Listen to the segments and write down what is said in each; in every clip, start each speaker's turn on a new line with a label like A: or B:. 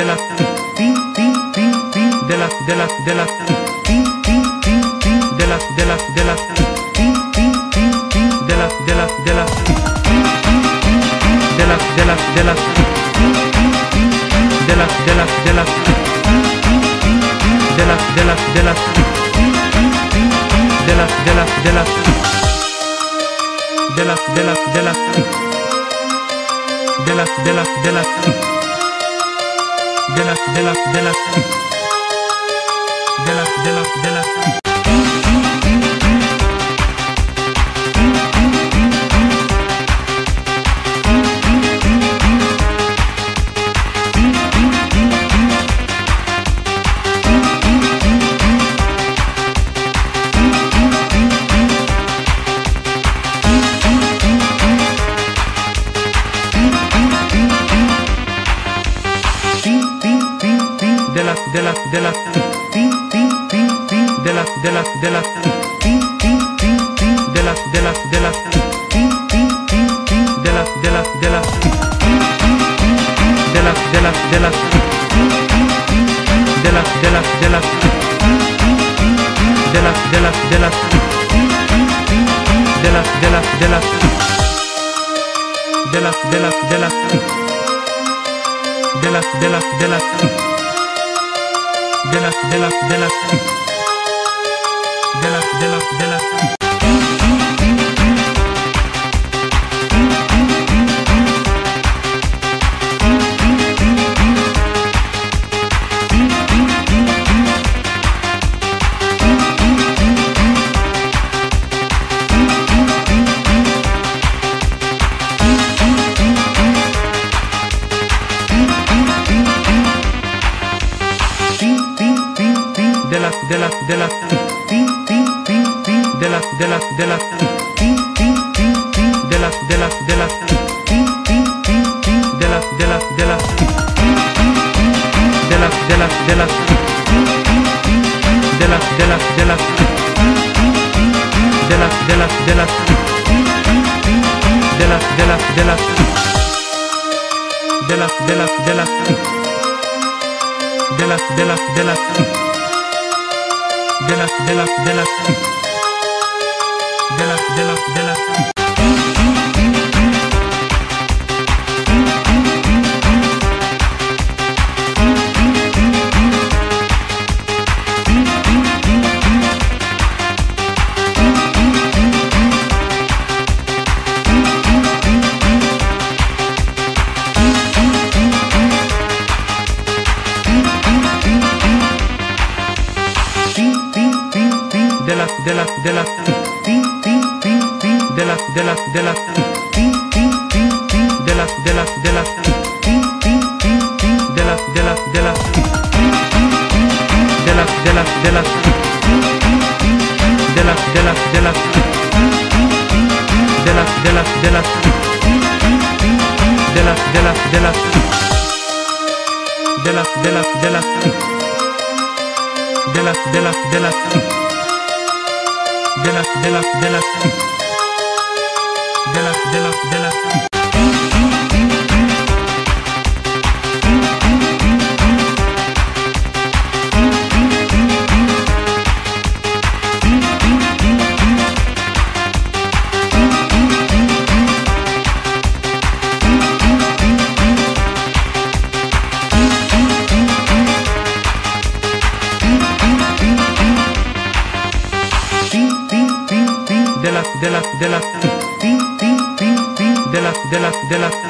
A: de la, de la, de la, de la de la de la de la de la de la de la de la de la, de la, de la, de la, de la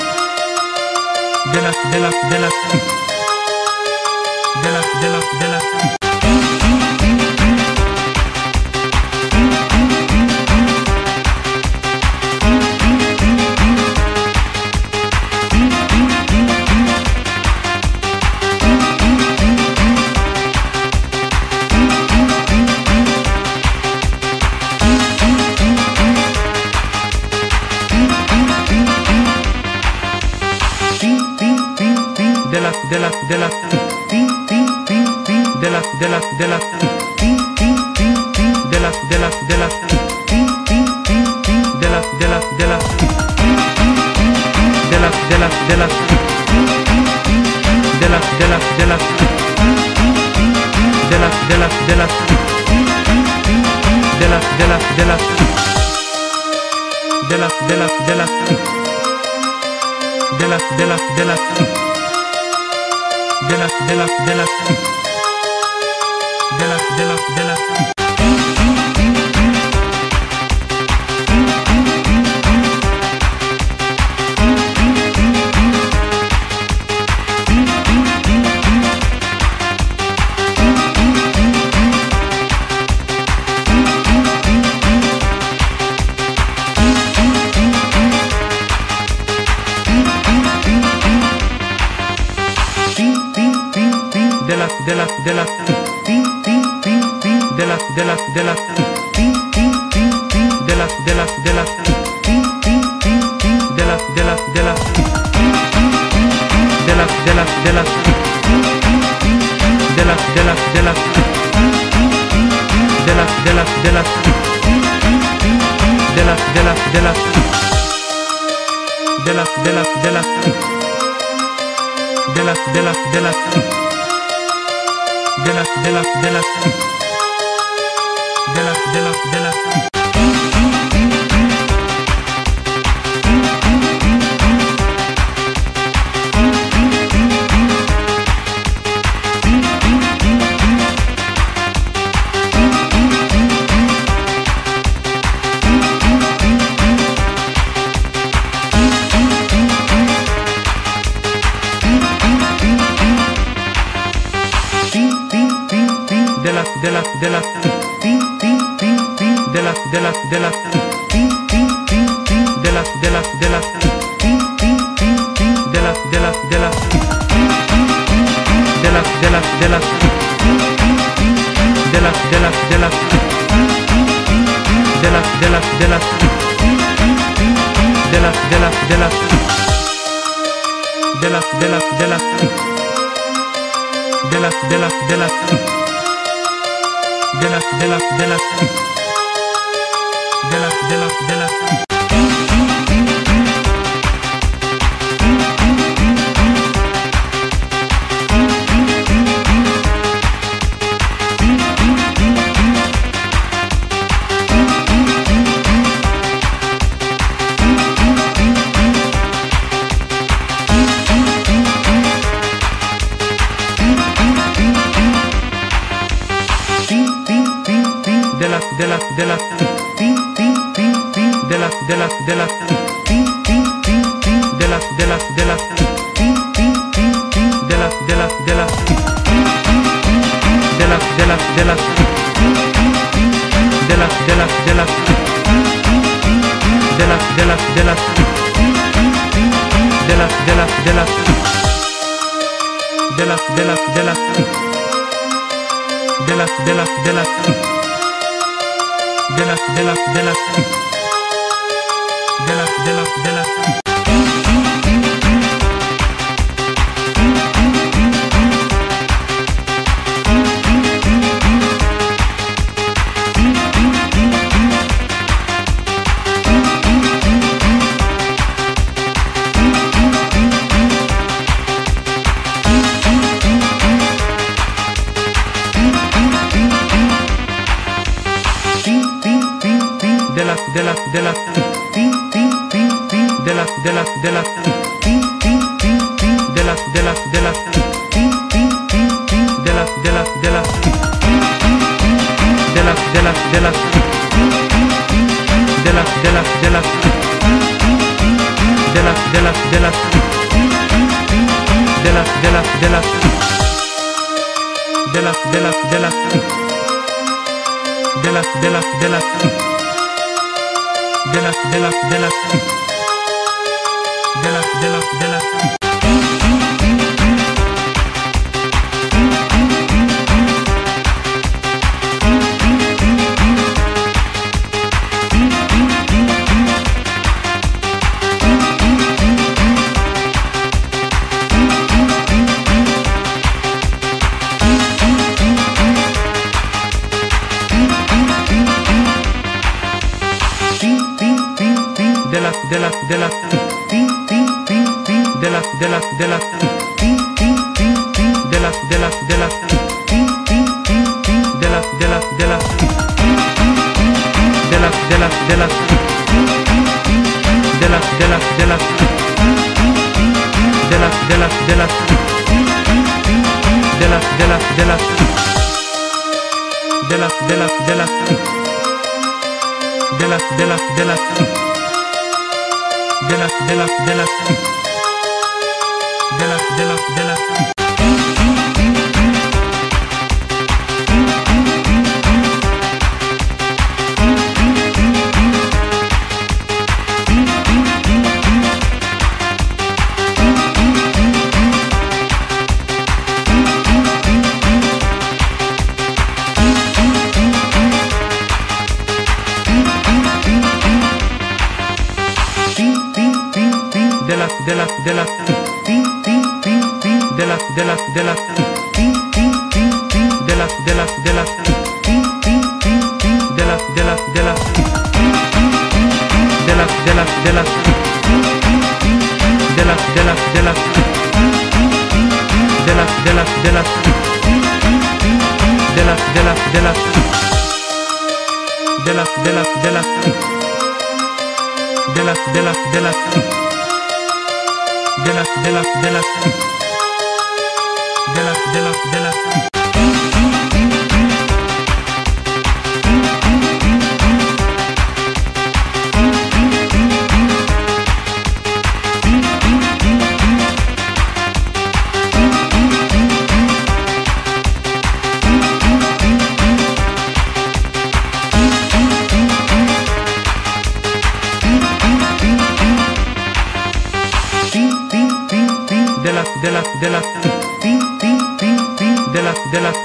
A: de la, de la, de la, de la, de la, de la. de la de la de la de la de la de la de la de la de la de la de la de la de la de la de la de la de la de la tin tin tin tin de la de la de la tin tin tin tin de la de la de la tin tin tin tin de la de la de la tin tin tin tin de la de la de la tin tin tin tin de la de la de la tin tin tin tin de la de la de la tin tin tin tin de la de la de la de la de la de la de la de la de la de la, de la, de la, de la, de la, de la.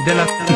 A: de la...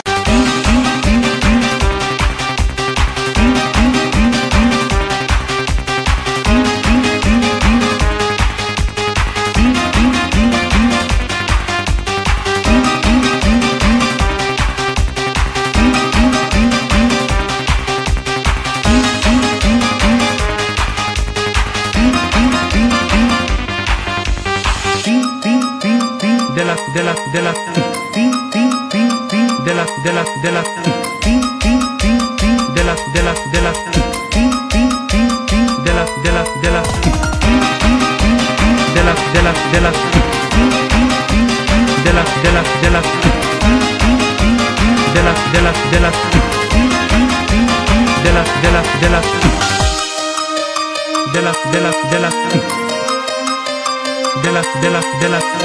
A: de la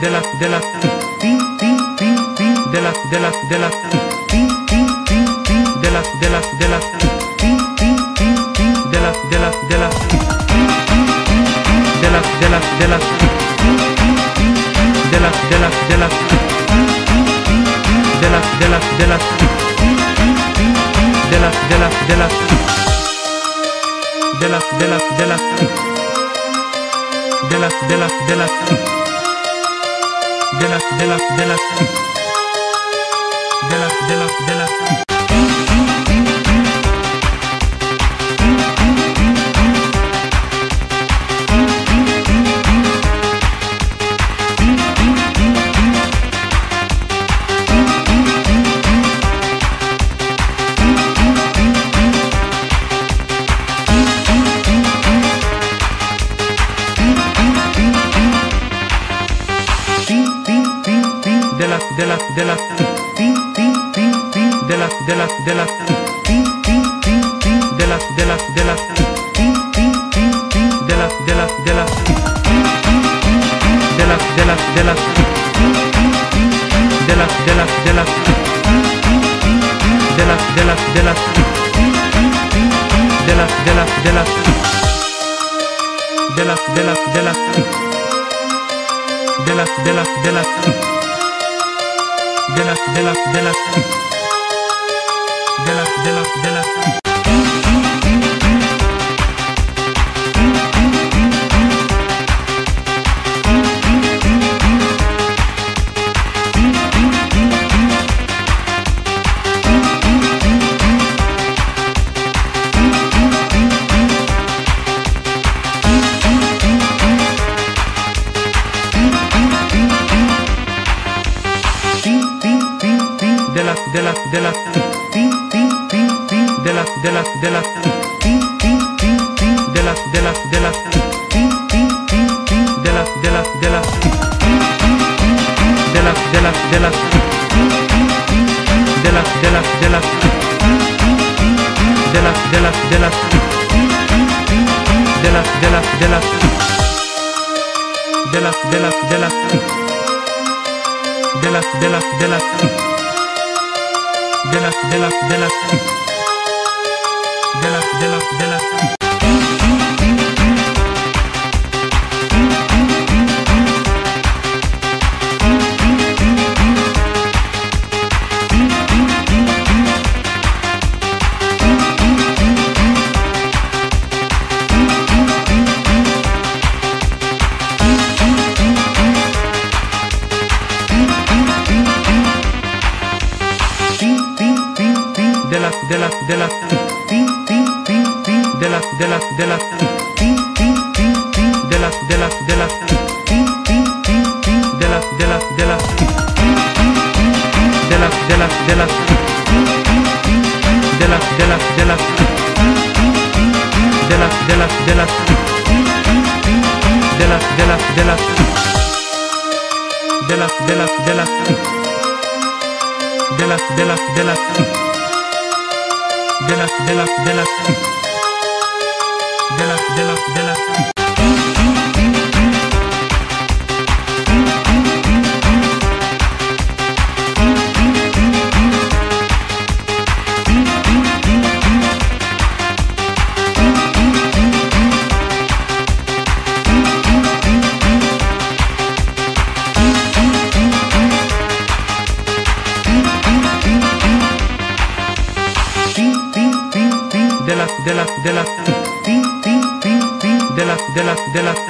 A: de la de la tin tin tin tin de la de la de la tin tin tin tin de la de la de la tin tin tin tin de la de la de la tin tin tin tin de la de la de la tin tin tin tin de la de la de la tin tin tin tin de la de la de la tin tin tin tin de la de la de la de la de la de la de la de la de la de la, de la, de la, de la, de la, de la. de la de la de la de la de la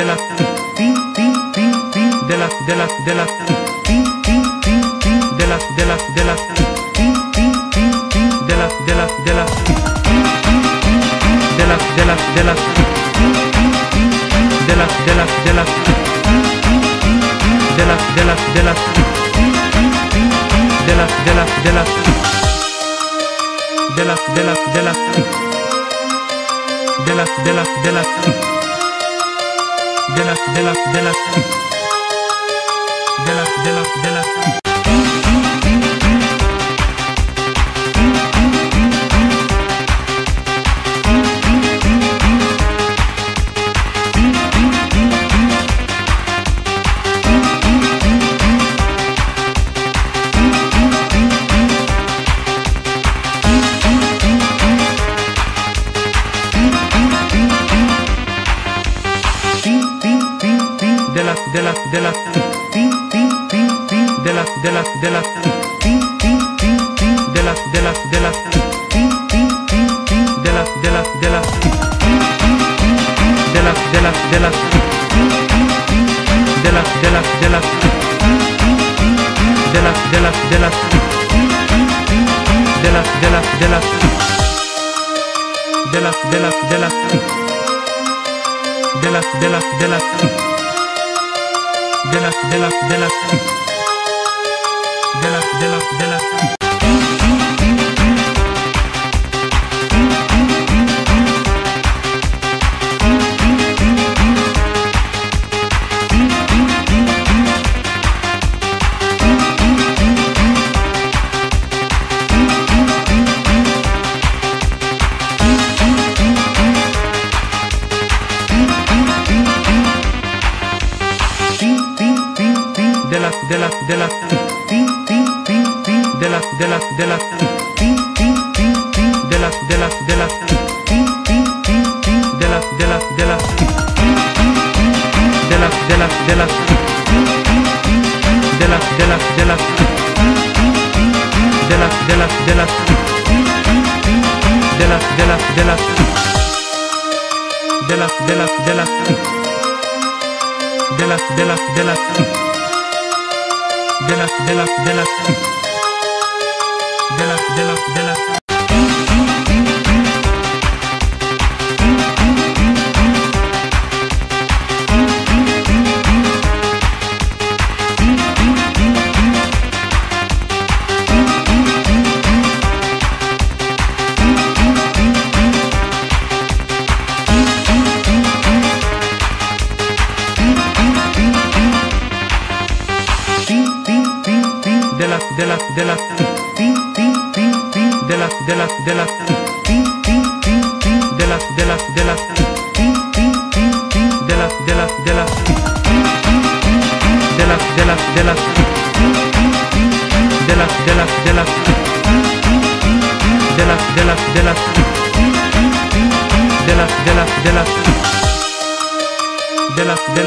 A: de la, de la, de la, de la.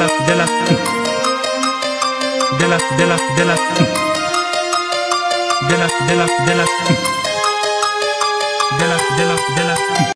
A: la, de la, de la, de la, de la, de la, de la, de la, de la, de la, de la, de la.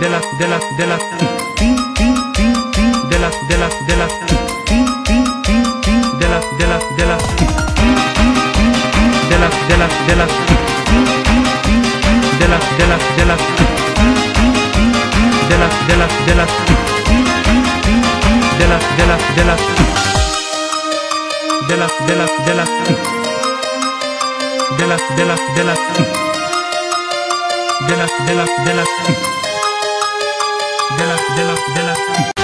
A: de la de la de la tin tin tin tin de la de la de la tin tin tin tin de la de la de la tin tin tin tin de la de la de la tin tin tin tin de la de la de la tin tin tin tin de la de la de la tin tin tin tin de la de la de la de la de la de la de la de la de la de la de la de la de la, de la.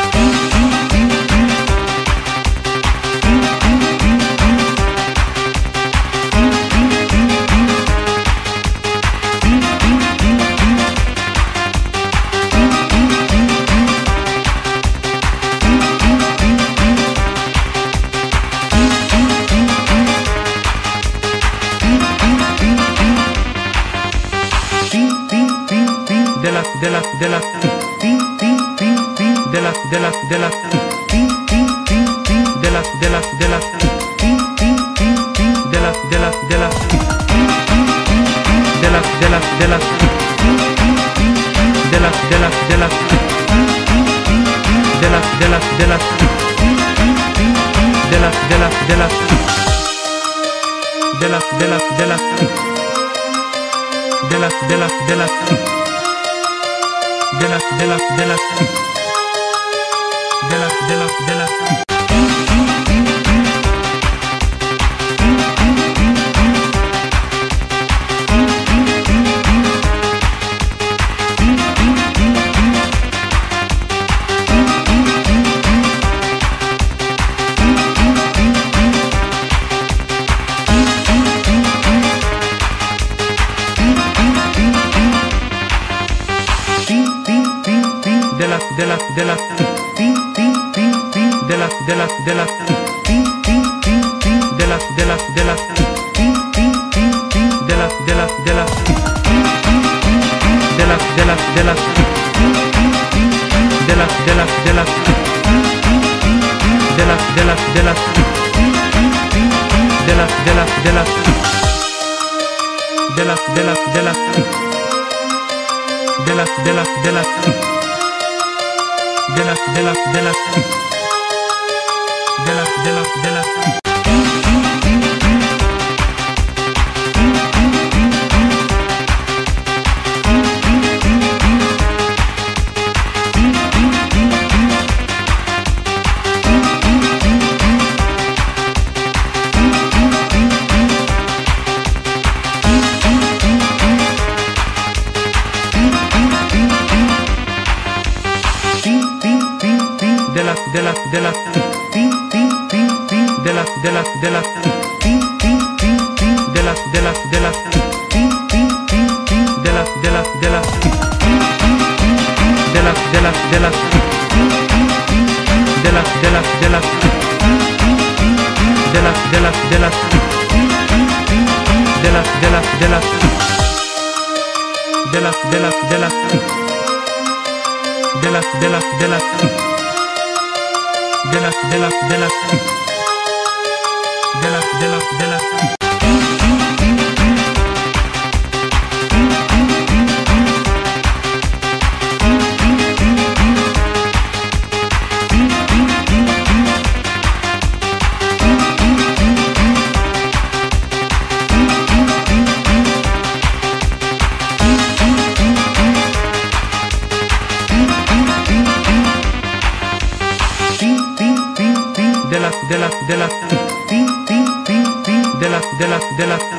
A: de la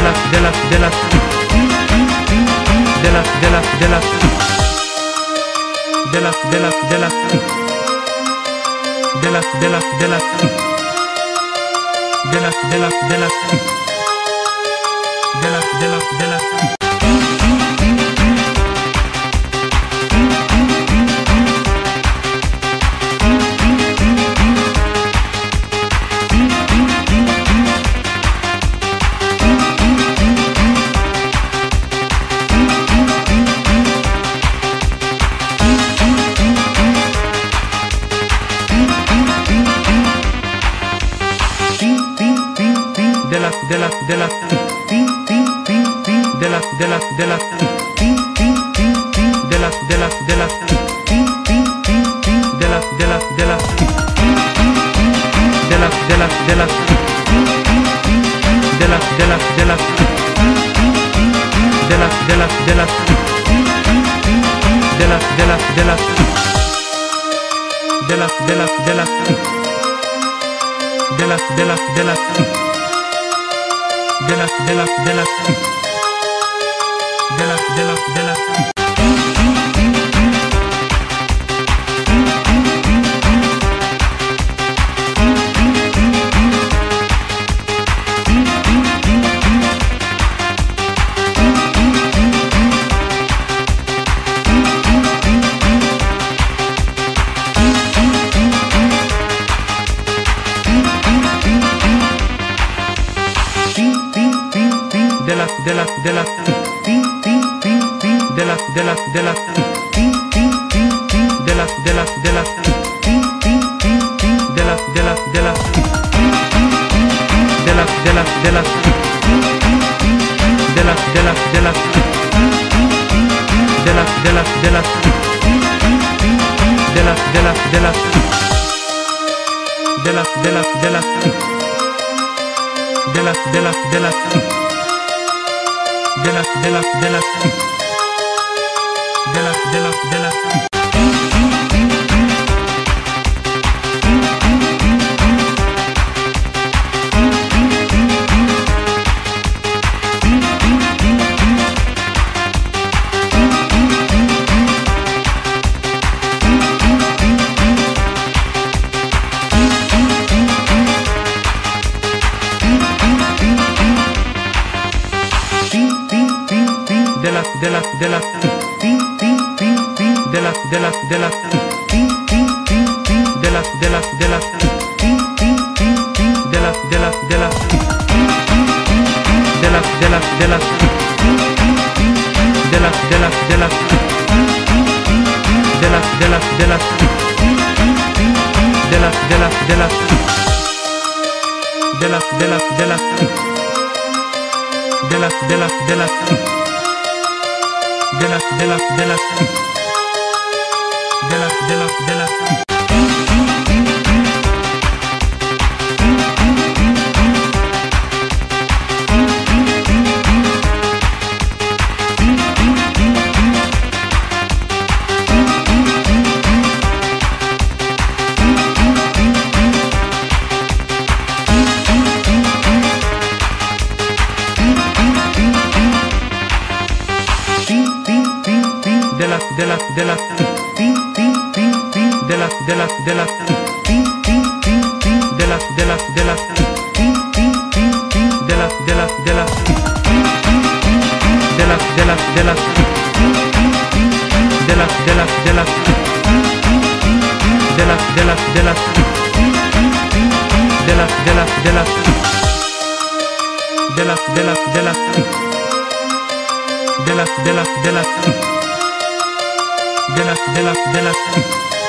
A: de las de las de las de las de las de las de las de las de las de las de las de las de las de las de las de la de la tin tin tin tin de la de la de la tin tin tin tin de la de la de la tin tin tin tin de la de la de la tin tin tin tin de la de la de la tin tin tin tin de la de la de la tin tin tin tin de la de la de la tin tin tin tin de la de la de la de la de la de la de la de la de la de la, de la, de la.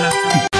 A: 네.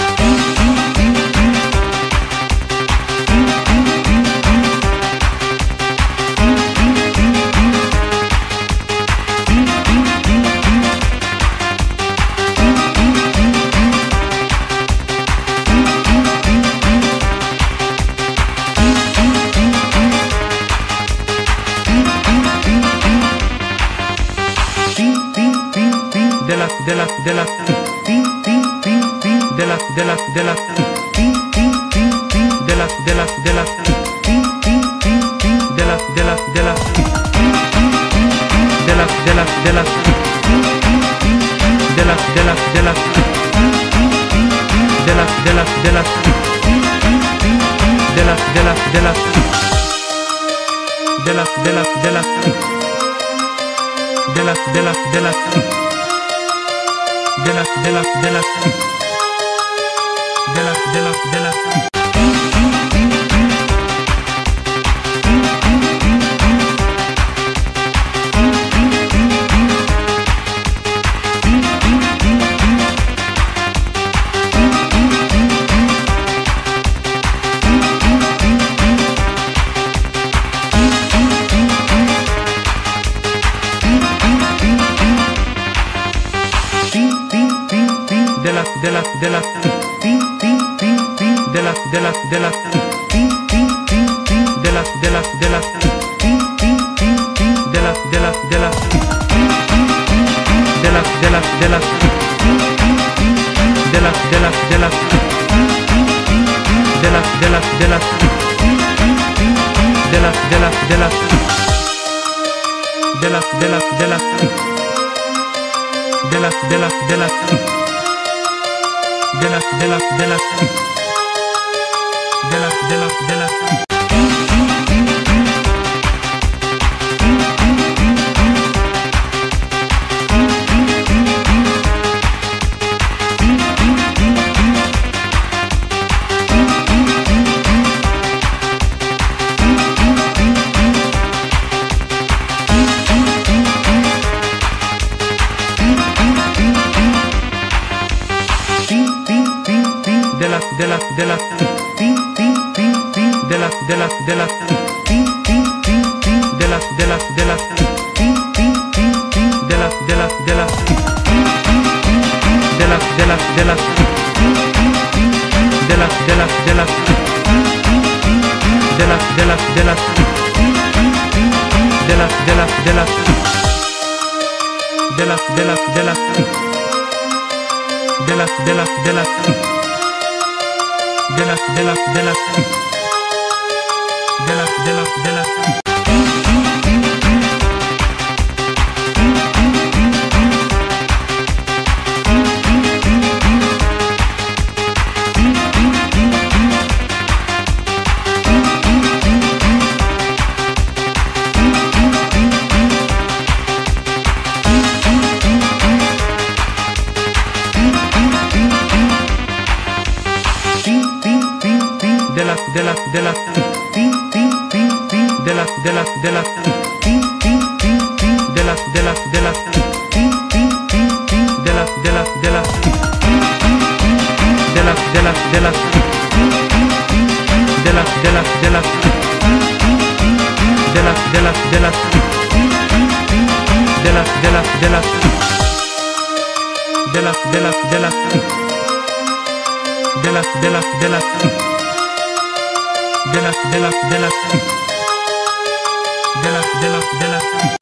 A: de la de la tin tin tin de la de la de la tin tin de la de la de la tin tin de la de la de la tin de la de la de la tin de la de la de la tin de la de la de la tin de la de la de la de la de la de la de la de la de la, de la, de la, de la, de la, de la.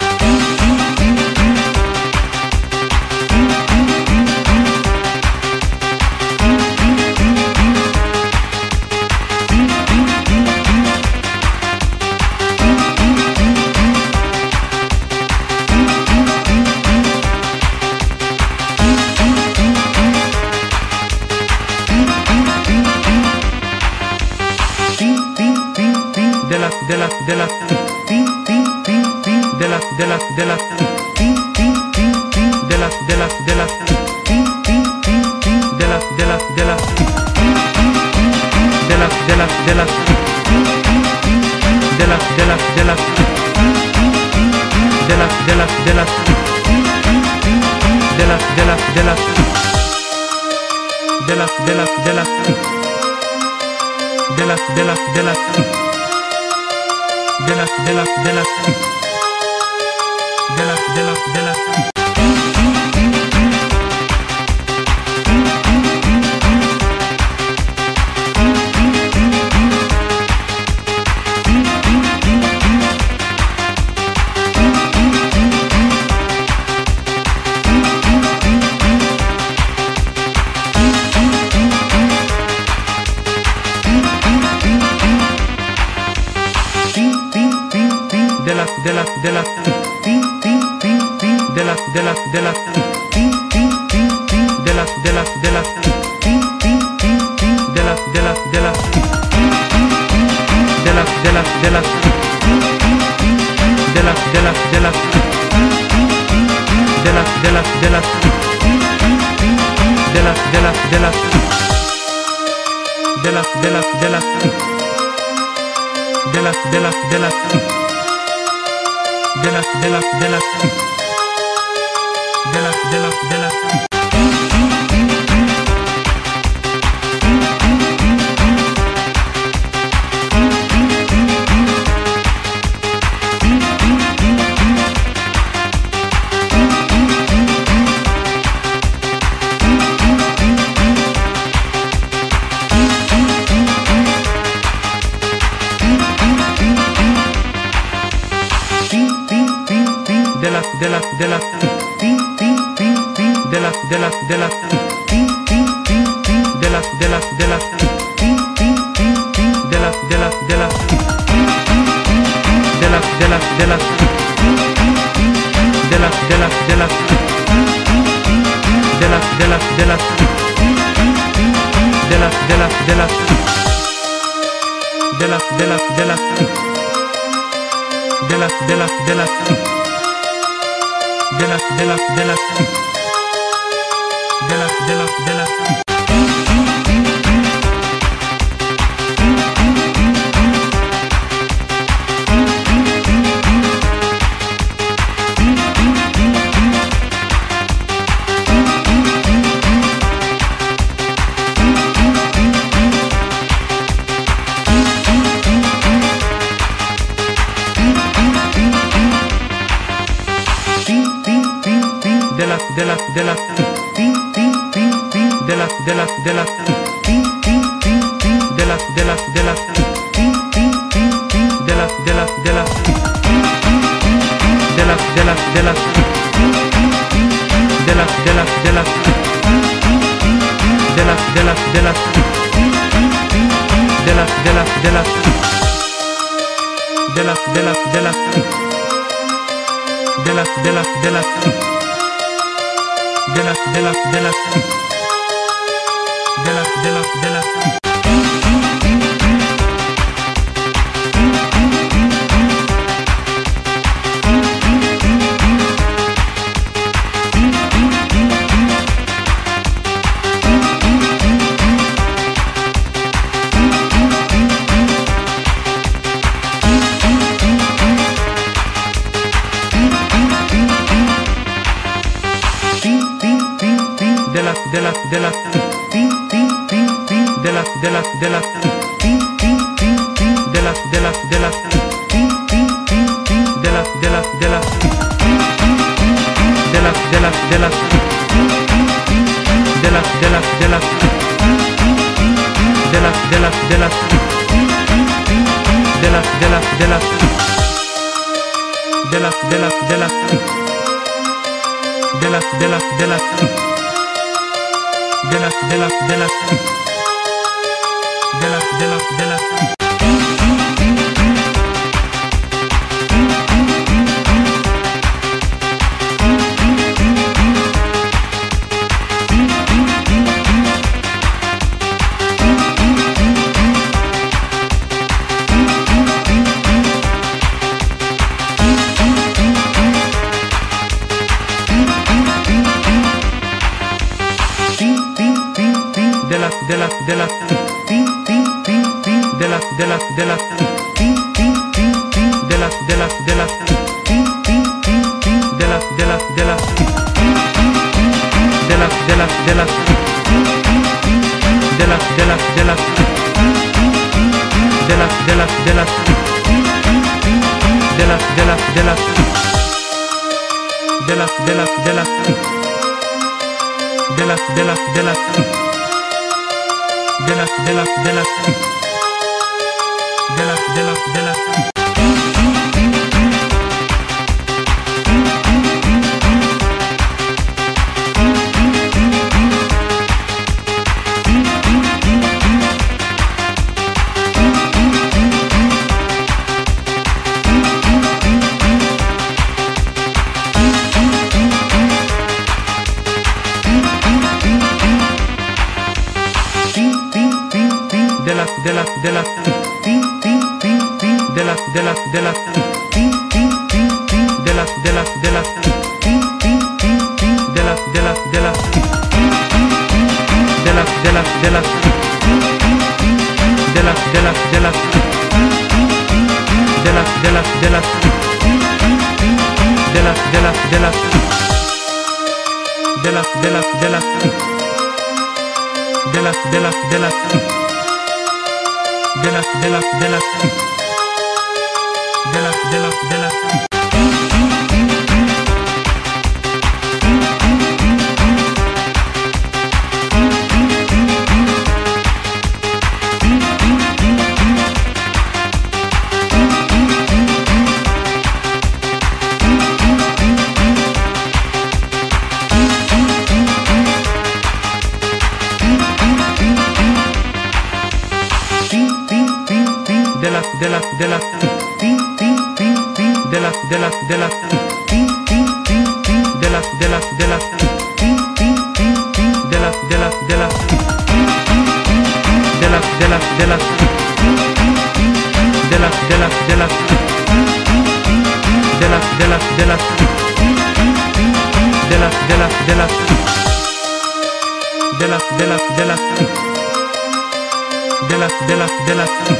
A: de la, de la, de la, de la, de la, de la, de la. De las fin fin fin fin de las de las de las fin fin fin fin de las de las de las fin fin fin fin de las de las de las fin fin fin fin de las de las de las fin fin fin fin de las de las de las fin fin fin fin de las de las de las fin fin fin fin de las de las de las de las de las de las de las de las de las de las de las de fin de las de las de fin de las de las de fin de las de las de fin de las de las de fin de las de las de las de las de las de las de las de las de las de las de las de las de las de las de las fin fin fin fin de las de las de las fin fin fin fin de las de las de las fin fin fin fin de las de las de las fin fin fin fin de las de las de las fin fin fin fin de las de las de las fin fin fin fin de las de las de las de las de las de las de las de las de las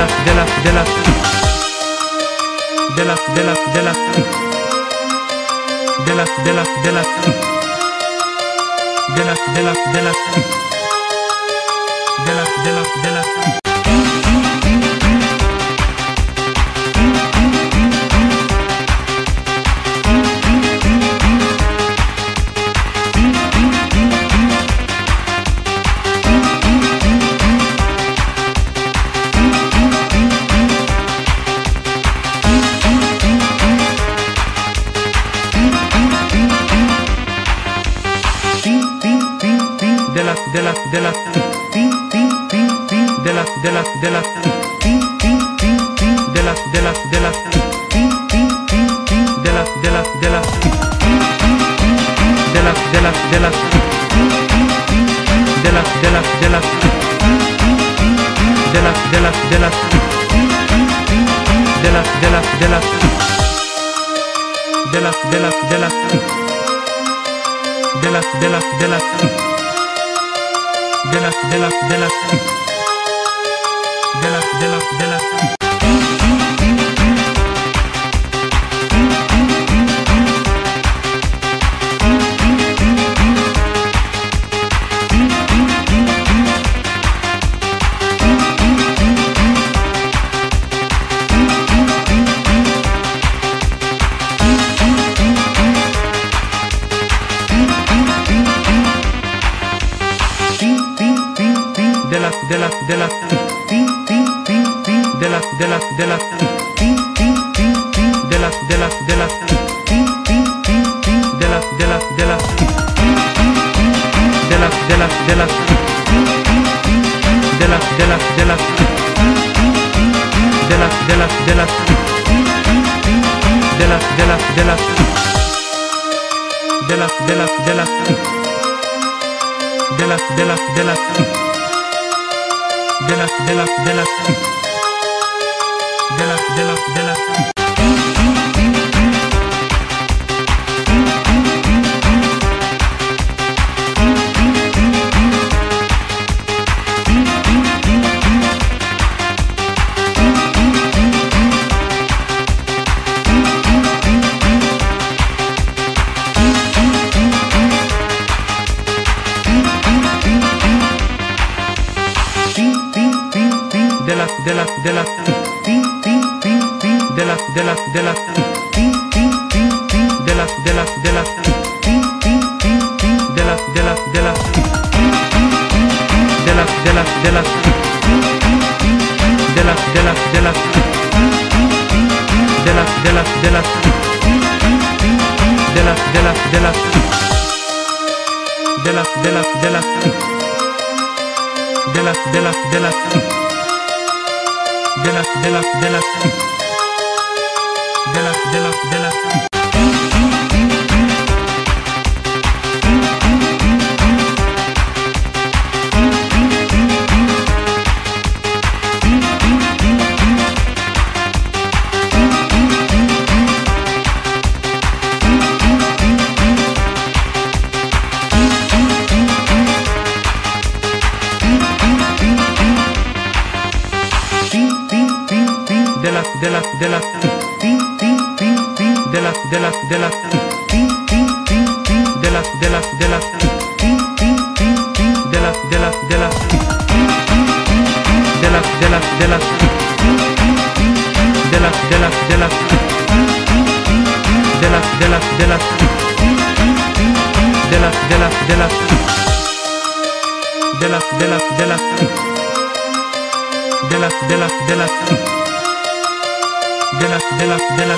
A: la, de la, de la, de la, de la, de la, de la, de la, de la, de la, de la, de la, de la, de la, de la, de la, de la de la de la tin tin tin tin de la de la de la tin tin tin tin de la de la de la tin tin tin tin de la de la de la tin tin tin tin de la de la de la tin tin tin tin de la de la de la tin tin tin tin de la de la de la tin tin tin tin de la de la de la de la de la de la de la de la de la de la, de la, de la,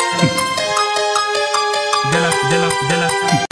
A: de la, de la, de la.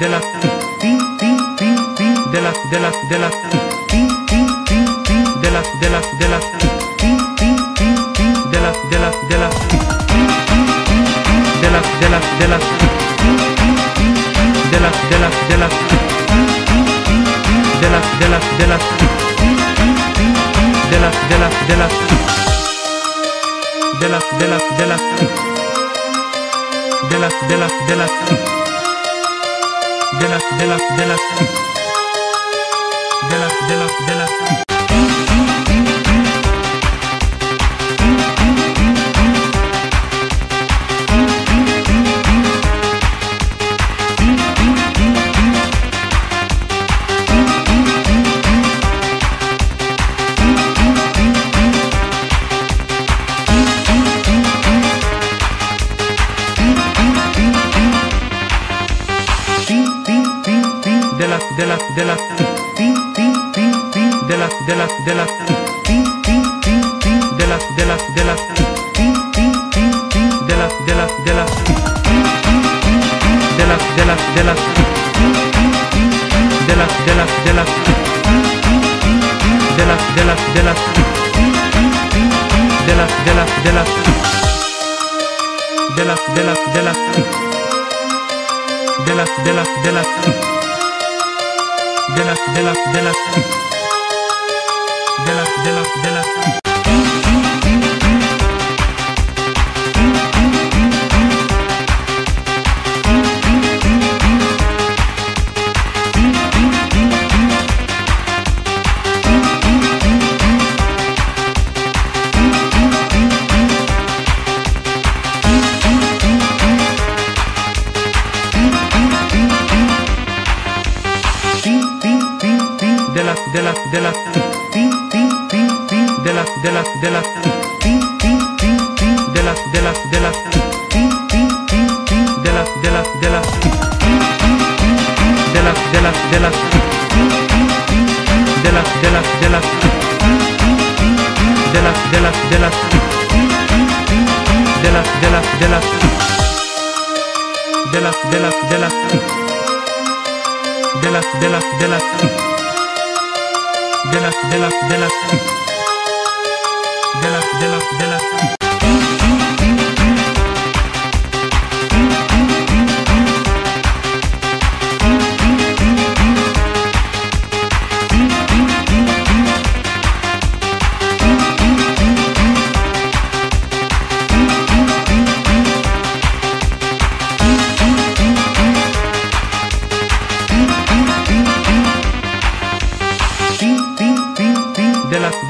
A: de la ti ti ti ti de la de la de la ti ti ti ti de la de la de la ti ti ti ti de la de la de la ti ti ti ti de la de la de la ti ti ti ti de la de la de la ti ti ti ti de la de la de la ti ti ti ti de la de la de la de la de la de la de la de la de la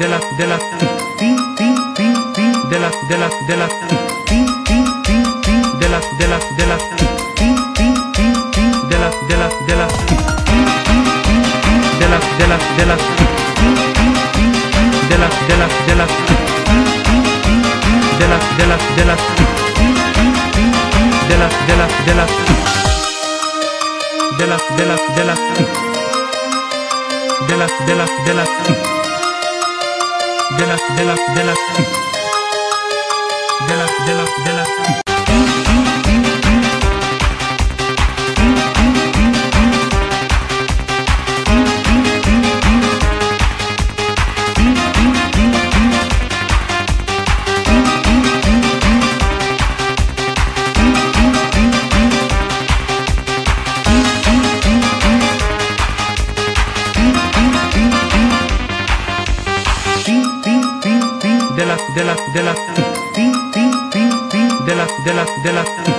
A: de la de la tin tin tin tin de la de la de la tin tin tin tin de la de la de la tin tin tin tin de la de la de la tin tin tin tin de la de la de la tin tin tin tin de la de la de la tin tin tin tin de la de la de la tin tin tin tin de la de la de la de la de la de la de la de la de la de la, de la, de la, de la, de la, de la. de la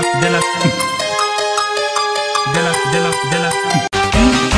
A: de la de la de la de de